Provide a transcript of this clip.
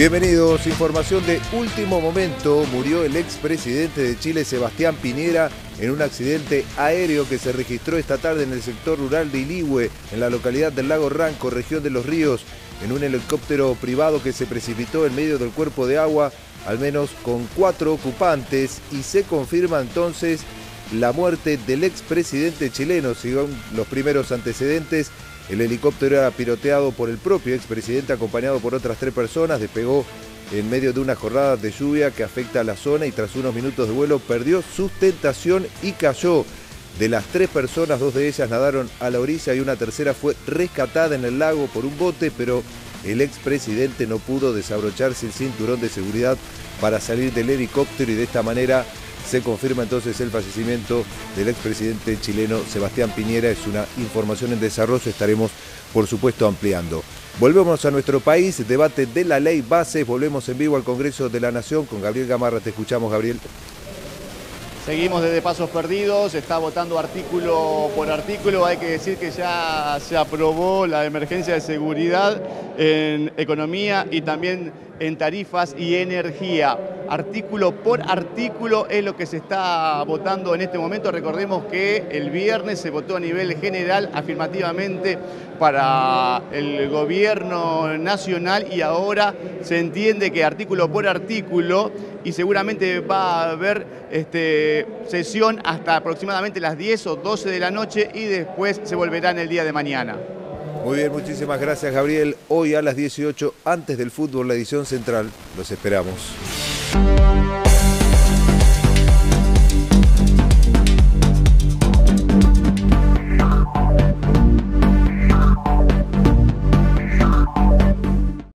Bienvenidos, información de último momento. Murió el expresidente de Chile, Sebastián Piñera, en un accidente aéreo que se registró esta tarde en el sector rural de Iligüe, en la localidad del lago Ranco, región de Los Ríos, en un helicóptero privado que se precipitó en medio del cuerpo de agua, al menos con cuatro ocupantes, y se confirma entonces la muerte del expresidente chileno, según los primeros antecedentes. El helicóptero era piloteado por el propio expresidente acompañado por otras tres personas, despegó en medio de una jornada de lluvia que afecta a la zona y tras unos minutos de vuelo perdió sustentación y cayó. De las tres personas, dos de ellas nadaron a la orilla y una tercera fue rescatada en el lago por un bote, pero el expresidente no pudo desabrocharse el cinturón de seguridad para salir del helicóptero y de esta manera se confirma entonces el fallecimiento del expresidente chileno Sebastián Piñera. Es una información en desarrollo, estaremos por supuesto ampliando. Volvemos a nuestro país, debate de la ley base, volvemos en vivo al Congreso de la Nación con Gabriel Gamarra. Te escuchamos, Gabriel. Seguimos desde Pasos Perdidos, está votando artículo por artículo. Hay que decir que ya se aprobó la emergencia de seguridad en economía y también en tarifas y energía. Artículo por artículo es lo que se está votando en este momento. Recordemos que el viernes se votó a nivel general afirmativamente para el gobierno nacional y ahora se entiende que artículo por artículo y seguramente va a haber este, sesión hasta aproximadamente las 10 o 12 de la noche y después se volverá en el día de mañana. Muy bien, muchísimas gracias Gabriel. Hoy a las 18, antes del fútbol, la edición central, los esperamos. Thank you.